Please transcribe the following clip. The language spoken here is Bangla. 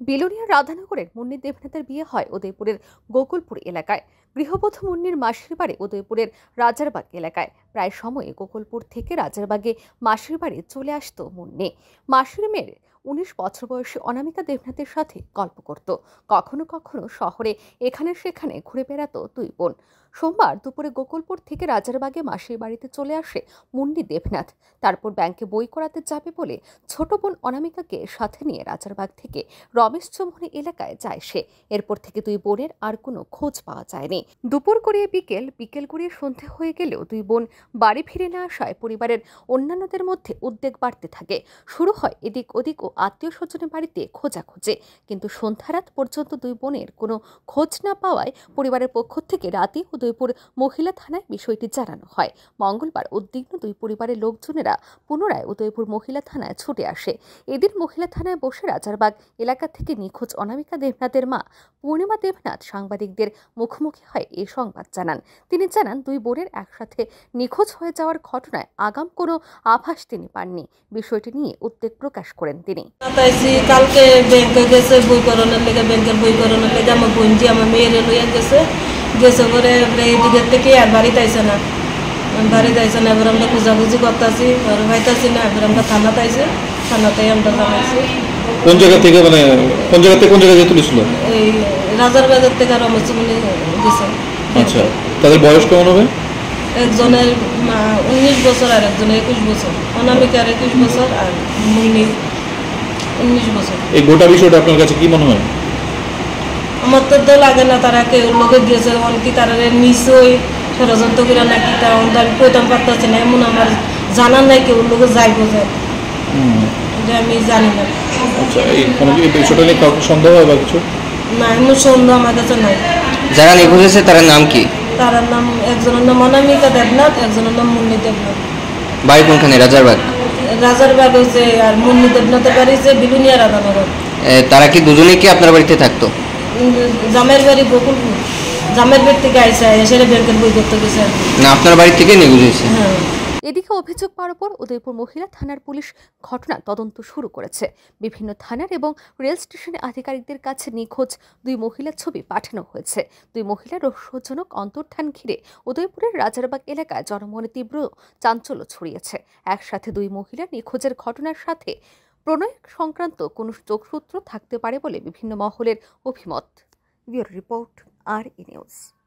বিলোনিয়ার রাধানগরের মুন্নি দেবনাথের বিয়ে হয় উদয়পুরের গোকুলপুর এলাকায়। গৃহবধূ মুন্নির মাসির বাড়ি উদয়পুরের রাজারবাগ এলাকায়। প্রায় সময়ে গোকুলপুর থেকে রাজারবাগে মাসির বাড়ি চলে আসতো মুন্নি। মাসির মেয়ের উনিশ বছর বয়সী অনামিকা দেবনাথের সাথে গল্প করত। কখনো কখনো শহরে এখানে সেখানে ঘুরে বেড়াতো দুই বোন। সোমবার দুপুরে গোকুলপুর থেকে রাজারবাগে মাসির বাড়িতে চলে আসে মুন্নি দেবনাথ। তারপর ব্যাংকে বই করাতে যাবে বলে ছোট বোন অনামিকাকে সাথে নিয়ে রাজারবাগ থেকে রমেশ চৌমনি এলাকায় যায় সে। এরপর থেকে দুই বোনের আর কোনো খোঁজ পাওয়া যায়নি। দুপুর গড়িয়ে বিকেল বিকেল গড়িয়ে সন্ধে হয়ে গেলেও দুই বোন বাড়ি ফিরে না আসায় পরিবারের অন্যান্যদের মধ্যে উদ্বেগ বাড়তে থাকে। শুরু হয় এদিক ওদিক ও আত্মীয় স্বজনের বাড়িতে খোঁজাখুঁজে। কিন্তু সন্ধ্যা রাত পর্যন্ত দুই বোনের কোনো খোঁজ না পাওয়ায় পরিবারের পক্ষ থেকে রাতে উদয়পুর মহিলা থানায় বিষয়টি জানানো হয়। মঙ্গলবার উদ্বিগ্ন দুই পরিবারের লোকজনেরা পুনরায় উদয়পুর মহিলা থানায় ছুটে আসে। এদিন মহিলা থানায় বসে রাজারবাগ এলাকা থেকে নিখোঁজ অনামিকা দেবনাথের মা পূর্ণিমা দেবনাথ সাংবাদিকদের মুখোমুখি হয়ে এই সংবাদ জানান। তিনি জানান, দুই বোনের একসাথে নিখোঁজ হয়ে যাওয়ার ঘটনায় আগাম কোনো আভাস তিনি পাননি। বিষয়টি নিয়ে উদ্বেগ প্রকাশ করেন তিনি। কালকে ব্যাংকে গেছে, বই করানোর লেগে, ব্যাংকের বই করানোর লেগে, আমার বোনজি আমার মেয়েরে লইয়া গেছে গেছে করে এবারে এই দিকের থেকে আর বাড়িতে আইসে না বাড়িতে আইসে না এবার আমরা খোঁজাখুঁজি করতেছি আর ভাইতাছি না এবার আমরা থানাতে আইসে থানাতে আমরা জানাইছি কোন জায়গা থেকে মানে কোন জায়গা থেকে কোন জায়গায় যেতে তুলেছিল? এই রাজার বাজার থেকে রমচুমনি গেছে। আচ্ছা তাদের বয়স কেমন হবে? একজনের উনিশ বছর আর একজনের একুশ বছর। অনামিকার একুশ বছর আর মুন্নির উনিশ বছর। এই গোটা বিষয়টা আপনার কাছে কি মনে হয়? আমার তো তো লাগে না তারা কেউ লোকে দিয়েছে অনেকে তারা নিশ্চয়ই ষড়যন্ত্র করে নাকি তা অন্ত আমি কইতাম পারতেছি না এমন আমার জানার নাই কেউ লোকে যাই। বোঝায় আমি জানি না। আচ্ছা এই কোনো কি এই বিষয়টা নিয়ে কাউকে সন্দেহ হয় বা কিছু? না এমন সন্দেহ আমার কাছে নাই। যারা নিখোঁজ হয়েছে তার নাম কি? তার নাম একজনের নাম অনামিকা দেবনাথ একজনের নাম মুন্নি দেবনাথ। বাড়ি কোনখানে? রাজারবাগ? রাজার বাগ হয়েছে আর মুন্নি দেবনাথের বাড়ি হচ্ছে বিলুনিয়া রাধানগর। তারা কি দুজনেই কি আপনার বাড়িতে থাকতো? জামের বাড়ি বকুলপুর জামের বাড়ি থেকে আইসা এসে ব্যাংকের বই করতে গেছে। না আপনার বাড়ি থেকে নিখোঁজ হয়েছে? হ্যাঁ। এদিকে অভিযোগ পাওয়ার পর উদয়পুর মহিলা থানার পুলিশ ঘটনা তদন্ত শুরু করেছে। বিভিন্ন থানার এবং রেল স্টেশনের আধিকারিকদের কাছে নিখোঁজ দুই মহিলার ছবি পাঠানো হয়েছে। দুই মহিলার রহস্যজনক অন্তর্ধান ঘিরে উদয়পুরের রাজারবাগ এলাকায় জনমনে তীব্র চাঞ্চল্য ছড়িয়েছে। একসাথে দুই মহিলার নিখোঁজের ঘটনার সাথে প্রণয় সংক্রান্ত কোনো যোগসূত্র থাকতে পারে বলে বিভিন্ন মহলের অভিমত। রিপোর্ট আর ই নিউজ।